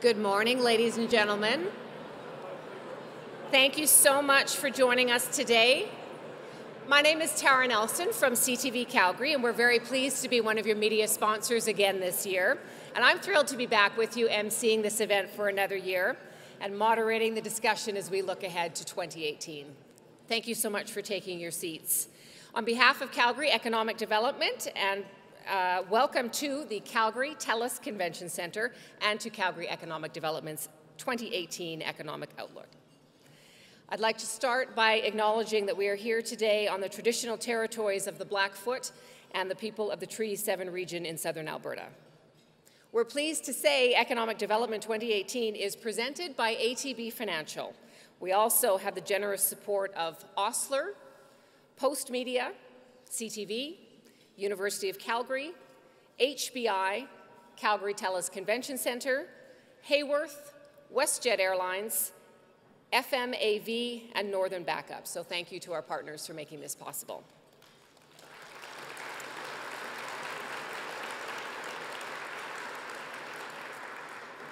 Good morning, ladies and gentlemen. Thank you so much for joining us today. My name is Tara Nelson from CTV Calgary, and we're very pleased to be one of your media sponsors again this year. And I'm thrilled to be back with you emceeing this event for another year and moderating the discussion as we look ahead to 2018. Thank you so much for taking your seats. On behalf of Calgary Economic Development and uh, welcome to the Calgary TELUS Convention Centre and to Calgary Economic Development's 2018 Economic Outlook. I'd like to start by acknowledging that we are here today on the traditional territories of the Blackfoot and the people of the Treaty 7 region in southern Alberta. We're pleased to say Economic Development 2018 is presented by ATB Financial. We also have the generous support of Osler, Postmedia, CTV, University of Calgary, HBI, Calgary TELUS Convention Centre, Haworth, WestJet Airlines, FMAV, and Northern Backup. So thank you to our partners for making this possible.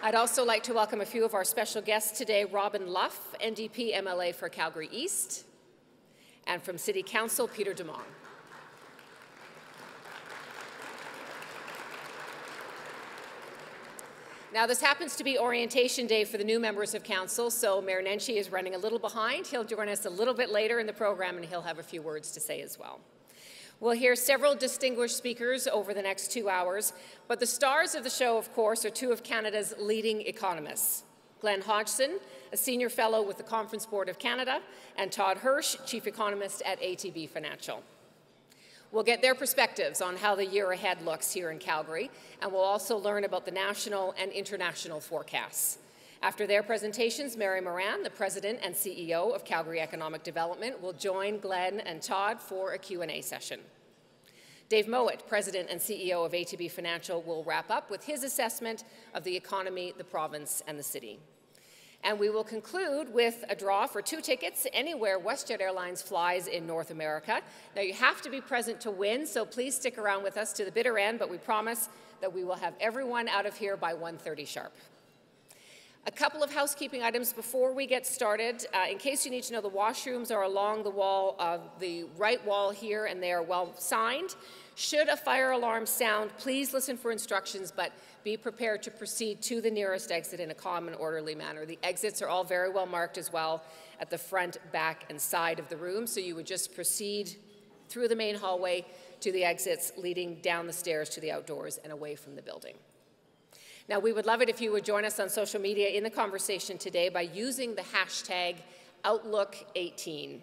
I'd also like to welcome a few of our special guests today, Robin Luff, NDP MLA for Calgary East, and from City Council, Peter Demong. Now, this happens to be orientation day for the new members of council, so Mayor Nenshi is running a little behind. He'll join us a little bit later in the program, and he'll have a few words to say as well. We'll hear several distinguished speakers over the next two hours, but the stars of the show, of course, are two of Canada's leading economists. Glen Hodgson, a senior fellow with the Conference Board of Canada, and Todd Hirsch, chief economist at ATB Financial. We'll get their perspectives on how the year ahead looks here in Calgary, and we'll also learn about the national and international forecasts. After their presentations, Mary Moran, the President and CEO of Calgary Economic Development, will join Glen and Todd for a Q&A session. Dave Mowat, President and CEO of ATB Financial, will wrap up with his assessment of the economy, the province, and the city. And we will conclude with a draw for two tickets anywhere WestJet Airlines flies in North America. Now, you have to be present to win, so please stick around with us to the bitter end, but we promise that we will have everyone out of here by 1.30 sharp. A couple of housekeeping items before we get started. Uh, in case you need to know, the washrooms are along the wall of the right wall here, and they are well signed. Should a fire alarm sound, please listen for instructions, but be prepared to proceed to the nearest exit in a calm and orderly manner. The exits are all very well marked as well at the front, back, and side of the room, so you would just proceed through the main hallway to the exits leading down the stairs to the outdoors and away from the building. Now, we would love it if you would join us on social media in the conversation today by using the hashtag Outlook18.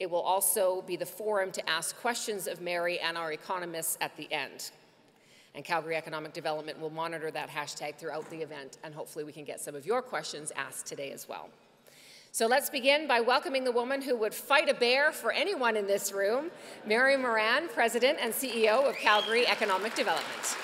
It will also be the forum to ask questions of Mary and our economists at the end. And Calgary Economic Development will monitor that hashtag throughout the event, and hopefully we can get some of your questions asked today as well. So let's begin by welcoming the woman who would fight a bear for anyone in this room, Mary Moran, President and CEO of Calgary Economic Development.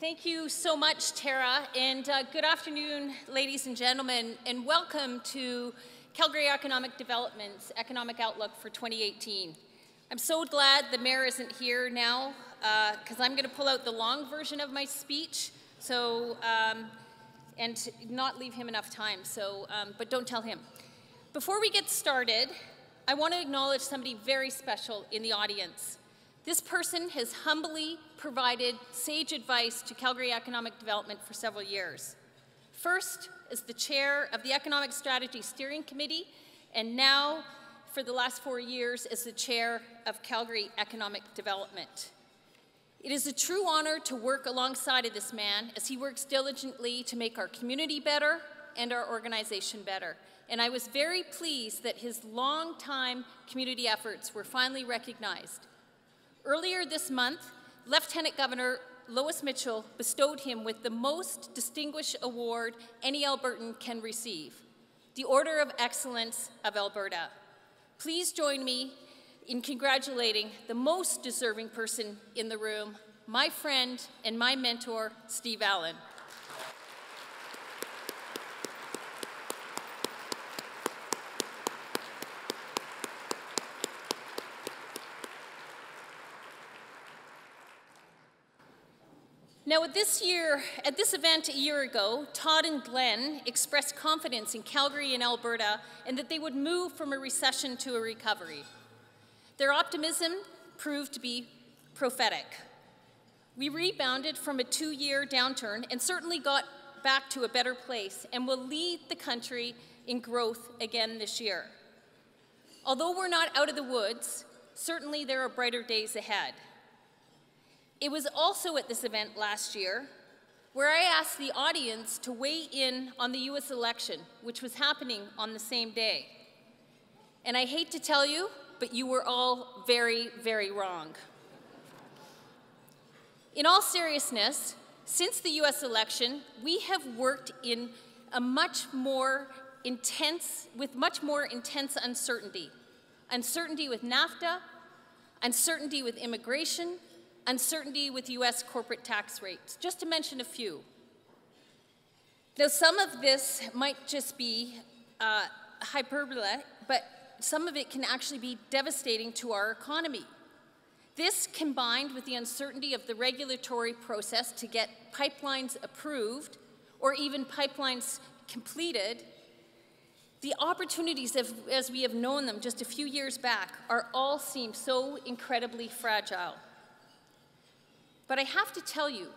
Thank you so much, Tara, and uh, good afternoon, ladies and gentlemen, and welcome to Calgary Economic Development's Economic Outlook for 2018. I'm so glad the mayor isn't here now, because uh, I'm going to pull out the long version of my speech, so um, and not leave him enough time. So, um, but don't tell him. Before we get started, I want to acknowledge somebody very special in the audience. This person has humbly provided sage advice to Calgary Economic Development for several years. First, as the chair of the Economic Strategy Steering Committee, and now, for the last four years, as the chair of Calgary Economic Development. It is a true honor to work alongside of this man as he works diligently to make our community better and our organization better. And I was very pleased that his long-time community efforts were finally recognized. Earlier this month, Lieutenant Governor Lois Mitchell bestowed him with the most distinguished award any Albertan can receive, the Order of Excellence of Alberta. Please join me in congratulating the most deserving person in the room, my friend and my mentor, Steve Allen. Now, at this year, at this event a year ago, Todd and Glen expressed confidence in Calgary and Alberta and that they would move from a recession to a recovery. Their optimism proved to be prophetic. We rebounded from a two-year downturn and certainly got back to a better place and will lead the country in growth again this year. Although we're not out of the woods, certainly there are brighter days ahead. It was also at this event last year where I asked the audience to weigh in on the US election, which was happening on the same day. And I hate to tell you, but you were all very, very wrong. In all seriousness, since the US election, we have worked in a much more intense, with much more intense uncertainty. Uncertainty with NAFTA, uncertainty with immigration, uncertainty with US corporate tax rates, just to mention a few. Now, some of this might just be uh, hyperbole, but some of it can actually be devastating to our economy. This, combined with the uncertainty of the regulatory process to get pipelines approved or even pipelines completed, the opportunities, as we have known them just a few years back, are all seem so incredibly fragile. But I have to tell you,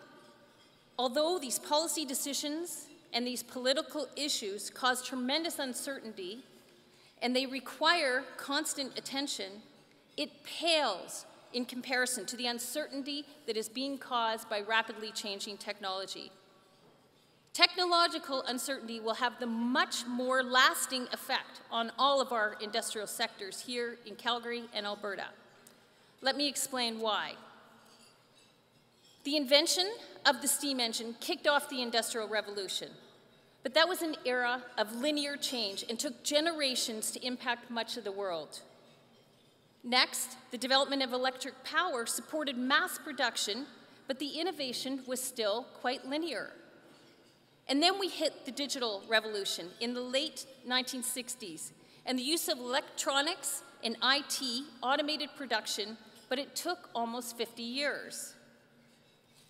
although these policy decisions and these political issues cause tremendous uncertainty and they require constant attention, it pales in comparison to the uncertainty that is being caused by rapidly changing technology. Technological uncertainty will have the much more lasting effect on all of our industrial sectors here in Calgary and Alberta. Let me explain why. The invention of the steam engine kicked off the Industrial Revolution, but that was an era of linear change and took generations to impact much of the world. Next, the development of electric power supported mass production, but the innovation was still quite linear. And then we hit the digital revolution in the late 1960s, and the use of electronics and IT automated production, but it took almost 50 years.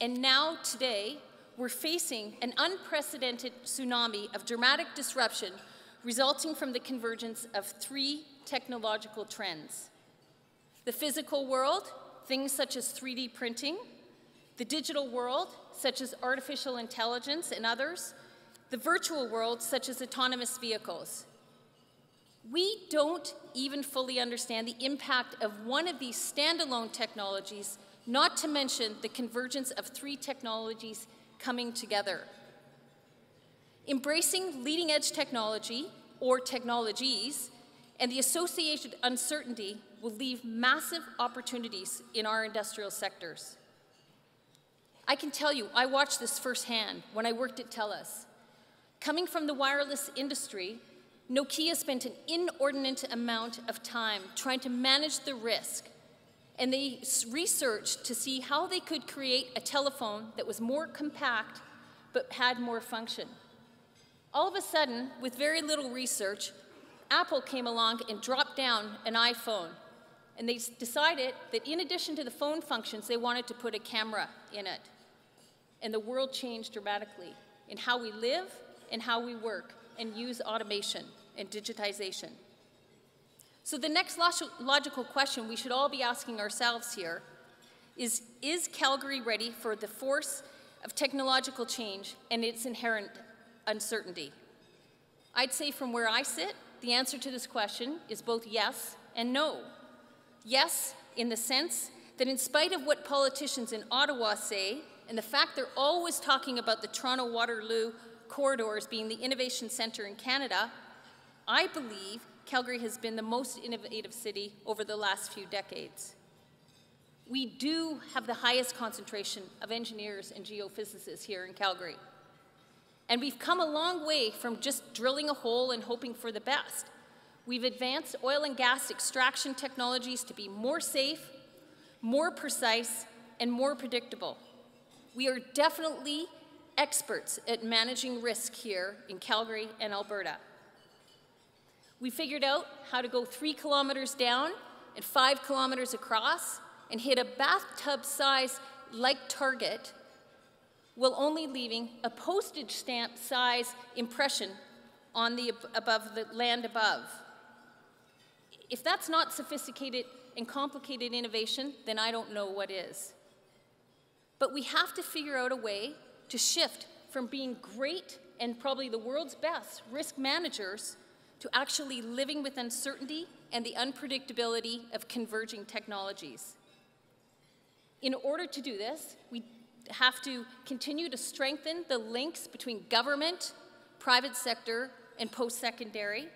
And now, today, we're facing an unprecedented tsunami of dramatic disruption resulting from the convergence of three technological trends. The physical world, things such as 3D printing, the digital world, such as artificial intelligence and others, the virtual world, such as autonomous vehicles. We don't even fully understand the impact of one of these standalone technologies not to mention the convergence of three technologies coming together. Embracing leading edge technology or technologies and the associated uncertainty will leave massive opportunities in our industrial sectors. I can tell you, I watched this firsthand when I worked at TELUS. Coming from the wireless industry, Nokia spent an inordinate amount of time trying to manage the risk and they researched to see how they could create a telephone that was more compact but had more function. All of a sudden, with very little research, Apple came along and dropped down an iPhone. And they decided that in addition to the phone functions, they wanted to put a camera in it. And the world changed dramatically in how we live and how we work and use automation and digitization. So the next logical question we should all be asking ourselves here is, is Calgary ready for the force of technological change and its inherent uncertainty? I'd say from where I sit, the answer to this question is both yes and no. Yes, in the sense that in spite of what politicians in Ottawa say, and the fact they're always talking about the Toronto Waterloo corridors being the innovation centre in Canada, I believe Calgary has been the most innovative city over the last few decades. We do have the highest concentration of engineers and geophysicists here in Calgary. And we've come a long way from just drilling a hole and hoping for the best. We've advanced oil and gas extraction technologies to be more safe, more precise, and more predictable. We are definitely experts at managing risk here in Calgary and Alberta. We figured out how to go three kilometers down and five kilometers across and hit a bathtub size like target while only leaving a postage stamp size impression on the above the land above. If that's not sophisticated and complicated innovation, then I don't know what is. But we have to figure out a way to shift from being great and probably the world's best risk managers to actually living with uncertainty and the unpredictability of converging technologies. In order to do this, we have to continue to strengthen the links between government, private sector, and post-secondary,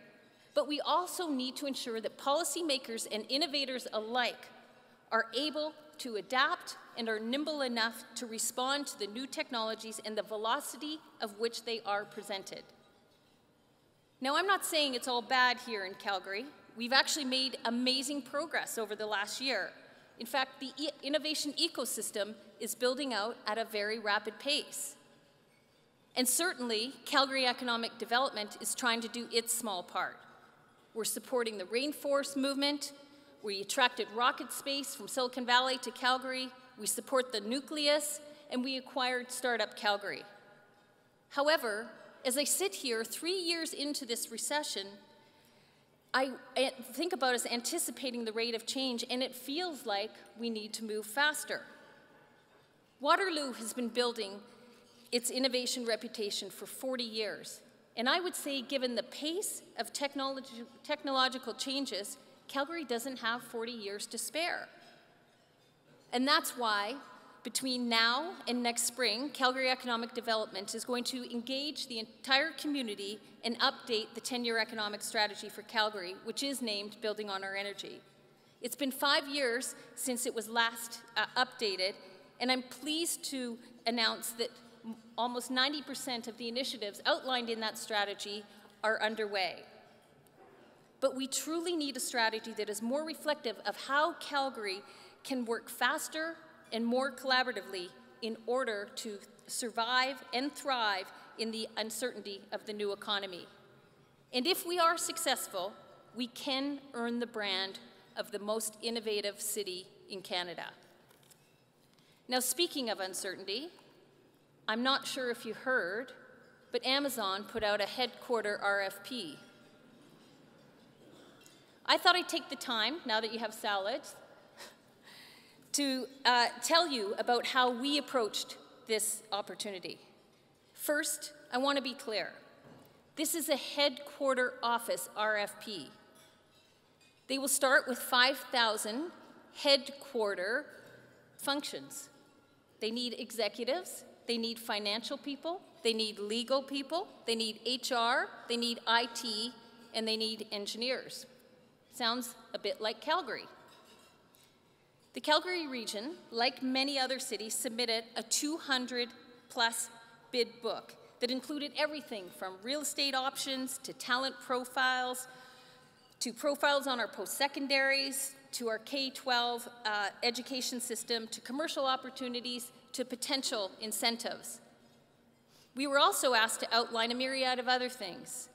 but we also need to ensure that policymakers and innovators alike are able to adapt and are nimble enough to respond to the new technologies and the velocity of which they are presented. Now, I'm not saying it's all bad here in Calgary. We've actually made amazing progress over the last year. In fact, the e innovation ecosystem is building out at a very rapid pace. And certainly, Calgary Economic Development is trying to do its small part. We're supporting the rainforest movement. We attracted RocketSpace from Silicon Valley to Calgary. We support the nucleus, and we acquired Startup Calgary. However, as I sit here three years into this recession, I think about us anticipating the rate of change, and it feels like we need to move faster. Waterloo has been building its innovation reputation for 40 years. And I would say, given the pace of technological changes, Calgary doesn't have 40 years to spare. And that's why, between now and next spring, Calgary Economic Development is going to engage the entire community and update the 10 year economic strategy for Calgary, which is named Building on Our Energy. It's been five years since it was last uh, updated, and I'm pleased to announce that almost 90% of the initiatives outlined in that strategy are underway. But we truly need a strategy that is more reflective of how Calgary can work faster and more collaboratively in order to survive and thrive in the uncertainty of the new economy. And if we are successful, we can earn the brand of the most innovative city in Canada. Now, speaking of uncertainty, I'm not sure if you heard, but Amazon put out a headquarter RFP. I thought I'd take the time, now that you have salads, to uh, tell you about how we approached this opportunity. First, I want to be clear. This is a headquarter office RFP. They will start with 5,000 headquarter functions. They need executives, they need financial people, they need legal people, they need HR, they need IT, and they need engineers. Sounds a bit like Calgary. The Calgary region, like many other cities, submitted a 200 plus bid book that included everything from real estate options to talent profiles to profiles on our post-secondaries to our K-12 uh, education system to commercial opportunities to potential incentives. We were also asked to outline a myriad of other things,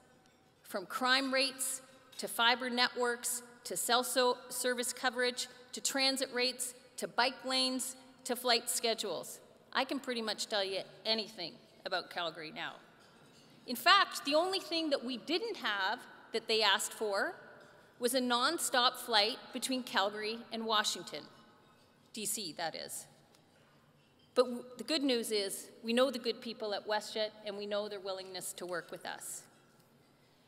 from crime rates to fiber networks to cell service coverage to transit rates to bike lanes to flight schedules. I can pretty much tell you anything about Calgary now. In fact, the only thing that we didn't have that they asked for was a nonstop flight between Calgary and Washington, DC, that is. But the good news is we know the good people at WestJet and we know their willingness to work with us.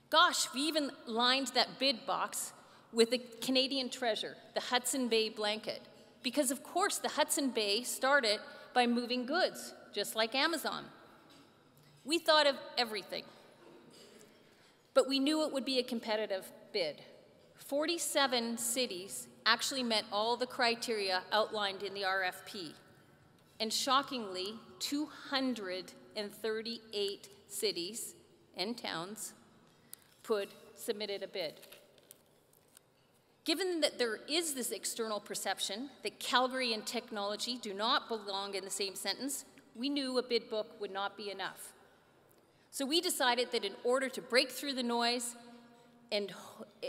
Gosh, we even lined that bid box with the Canadian treasure, the Hudson Bay blanket. Because of course the Hudson Bay started by moving goods, just like Amazon. We thought of everything. But we knew it would be a competitive bid. 47 cities actually met all the criteria outlined in the RFP and shockingly, 238 cities and towns put submitted a bid. Given that there is this external perception that Calgary and technology do not belong in the same sentence, we knew a bid book would not be enough. So we decided that in order to break through the noise and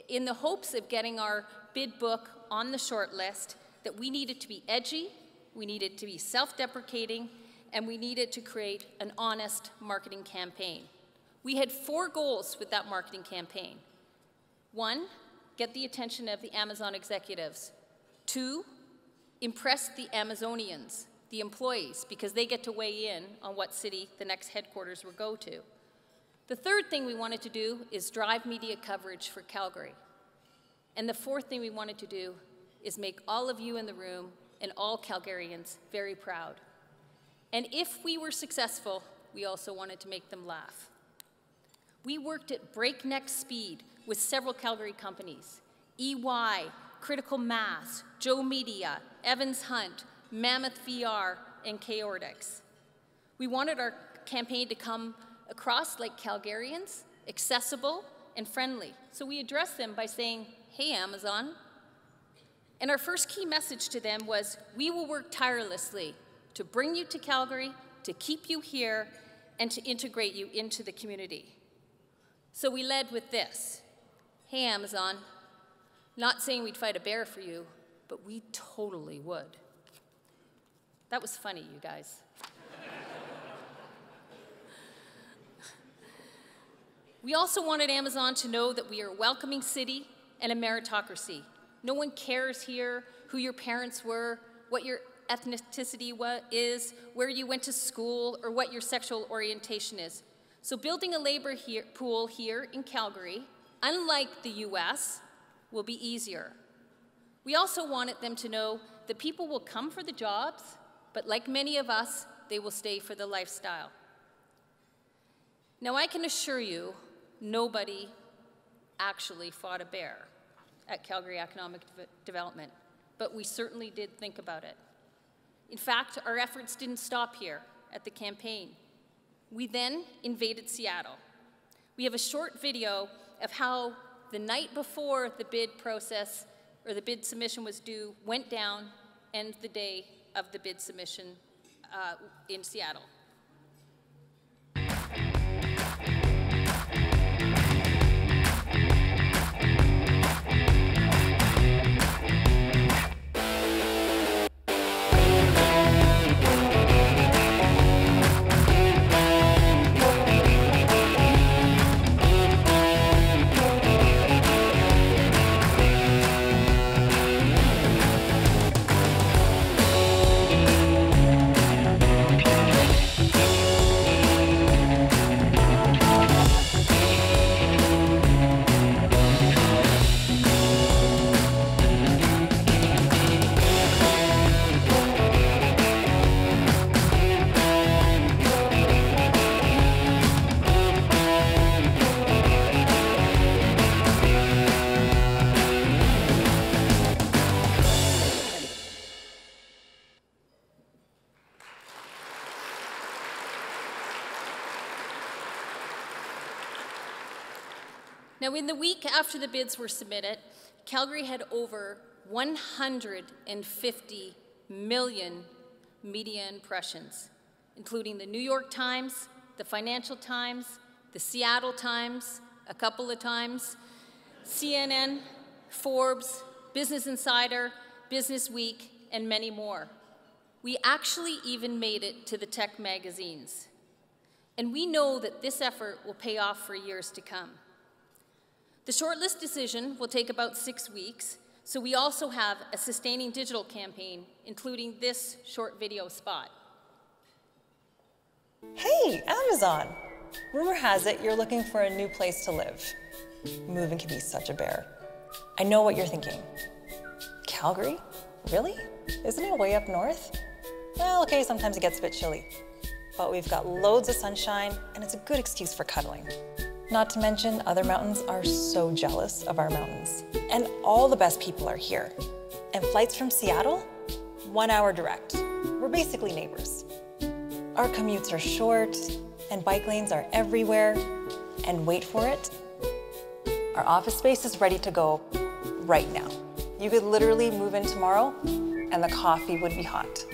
in the hopes of getting our bid book on the short list, that we needed to be edgy we needed to be self deprecating and we needed to create an honest marketing campaign. We had four goals with that marketing campaign. One, get the attention of the Amazon executives. Two, impress the Amazonians, the employees, because they get to weigh in on what city the next headquarters will go to. The third thing we wanted to do is drive media coverage for Calgary. And the fourth thing we wanted to do is make all of you in the room and all Calgarians very proud. And if we were successful, we also wanted to make them laugh. We worked at breakneck speed with several Calgary companies EY, Critical Mass, Joe Media, Evans Hunt, Mammoth VR, and Chaotix. We wanted our campaign to come across like Calgarians, accessible, and friendly. So we addressed them by saying, Hey, Amazon. And our first key message to them was we will work tirelessly to bring you to Calgary, to keep you here, and to integrate you into the community. So we led with this Hey, Amazon, not saying we'd fight a bear for you, but we totally would. That was funny, you guys. we also wanted Amazon to know that we are a welcoming city and a meritocracy. No one cares here who your parents were, what your ethnicity is, where you went to school, or what your sexual orientation is. So building a labor here, pool here in Calgary, unlike the US, will be easier. We also wanted them to know that people will come for the jobs, but like many of us, they will stay for the lifestyle. Now, I can assure you, nobody actually fought a bear at Calgary Economic De Development, but we certainly did think about it. In fact, our efforts didn't stop here at the campaign. We then invaded Seattle. We have a short video of how the night before the bid process or the bid submission was due went down and the day of the bid submission uh, in Seattle. After the bids were submitted, Calgary had over 150 million media impressions, including the New York Times, the Financial Times, the Seattle Times, a couple of times, CNN, Forbes, Business Insider, Business Week, and many more. We actually even made it to the tech magazines. And we know that this effort will pay off for years to come. The shortlist decision will take about six weeks, so we also have a sustaining digital campaign, including this short video spot. Hey, Amazon! Rumor has it you're looking for a new place to live. Moving can be such a bear. I know what you're thinking. Calgary? Really? Isn't it way up north? Well, okay, sometimes it gets a bit chilly. But we've got loads of sunshine, and it's a good excuse for cuddling. Not to mention, other mountains are so jealous of our mountains. And all the best people are here. And flights from Seattle? One hour direct. We're basically neighbors. Our commutes are short, and bike lanes are everywhere. And wait for it, our office space is ready to go right now. You could literally move in tomorrow, and the coffee would be hot.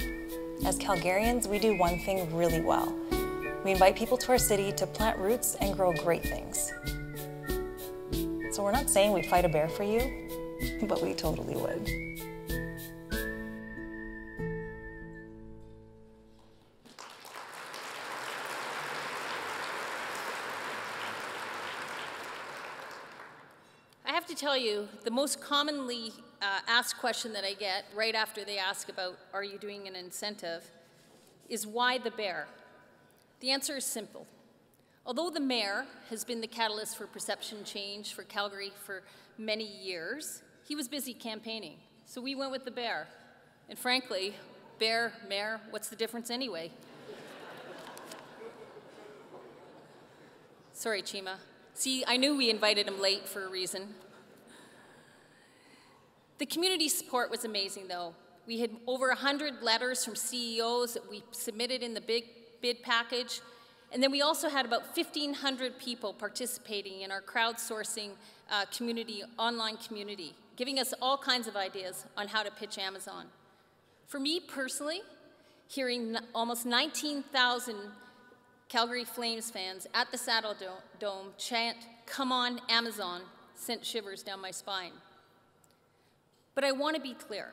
As Calgarians, we do one thing really well we invite people to our city to plant roots and grow great things. So we're not saying we'd fight a bear for you, but we totally would. I have to tell you, the most commonly uh, asked question that I get right after they ask about, are you doing an incentive, is why the bear? The answer is simple. Although the mayor has been the catalyst for perception change for Calgary for many years, he was busy campaigning. So we went with the bear. And frankly, bear, mayor, what's the difference anyway? Sorry, Chima. See, I knew we invited him late for a reason. The community support was amazing, though. We had over 100 letters from CEOs that we submitted in the big bid package. And then we also had about 1,500 people participating in our crowdsourcing uh, community, online community, giving us all kinds of ideas on how to pitch Amazon. For me personally, hearing almost 19,000 Calgary Flames fans at the Saddle Dome chant, Come on, Amazon, sent shivers down my spine. But I want to be clear.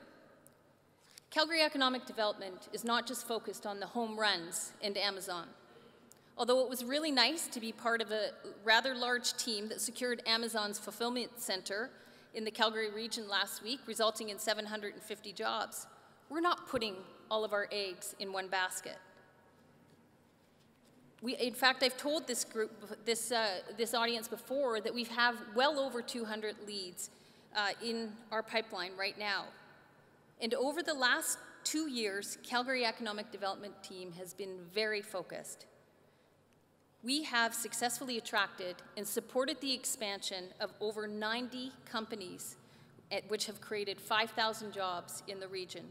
Calgary Economic Development is not just focused on the home runs into Amazon. Although it was really nice to be part of a rather large team that secured Amazon's fulfillment center in the Calgary region last week, resulting in 750 jobs, we're not putting all of our eggs in one basket. We, in fact, I've told this group, this, uh, this audience before, that we have well over 200 leads uh, in our pipeline right now. And over the last two years, Calgary Economic Development Team has been very focused. We have successfully attracted and supported the expansion of over 90 companies which have created 5,000 jobs in the region.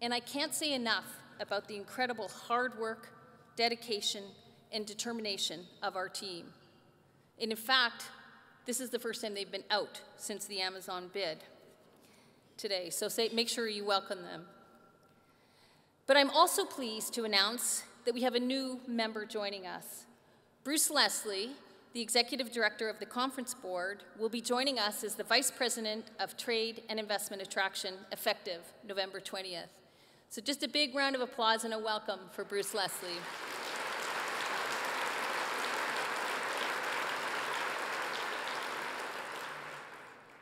And I can't say enough about the incredible hard work, dedication, and determination of our team. And in fact, this is the first time they've been out since the Amazon bid today, so say, make sure you welcome them. But I'm also pleased to announce that we have a new member joining us. Bruce Leslie, the Executive Director of the Conference Board, will be joining us as the Vice President of Trade and Investment Attraction effective November 20th. So just a big round of applause and a welcome for Bruce Leslie.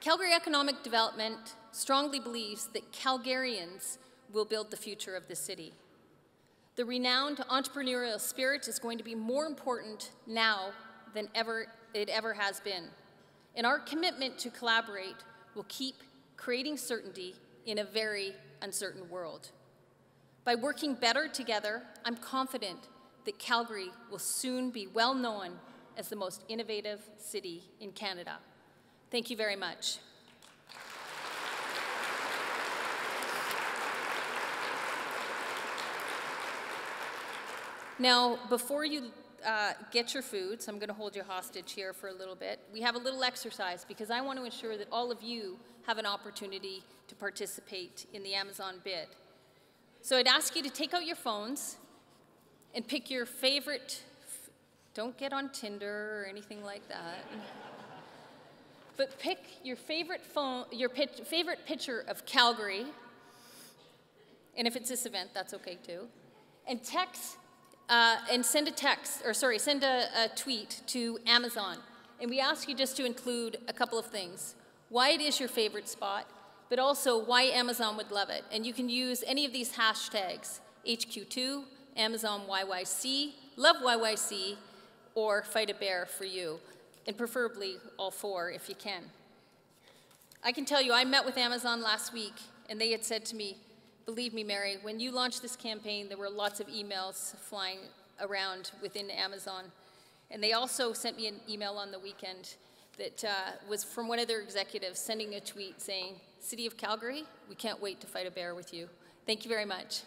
Calgary Economic Development strongly believes that Calgarians will build the future of the city. The renowned entrepreneurial spirit is going to be more important now than ever it ever has been. And our commitment to collaborate will keep creating certainty in a very uncertain world. By working better together, I'm confident that Calgary will soon be well known as the most innovative city in Canada. Thank you very much. Now, before you uh, get your food, so I'm going to hold you hostage here for a little bit, we have a little exercise because I want to ensure that all of you have an opportunity to participate in the Amazon bid. So I'd ask you to take out your phones and pick your favorite, don't get on Tinder or anything like that. but pick your favorite phone, your favorite picture of Calgary, and if it's this event, that's okay too, and text, uh, and send a text, or sorry, send a, a tweet to Amazon. And we ask you just to include a couple of things. Why it is your favorite spot, but also why Amazon would love it. And you can use any of these hashtags, HQ2, Amazon YYC, Love YYC, or Fight a Bear for you, and preferably all four if you can. I can tell you, I met with Amazon last week, and they had said to me, believe me, Mary, when you launched this campaign, there were lots of emails flying around within Amazon. And they also sent me an email on the weekend that uh, was from one of their executives sending a tweet saying, City of Calgary, we can't wait to fight a bear with you. Thank you very much.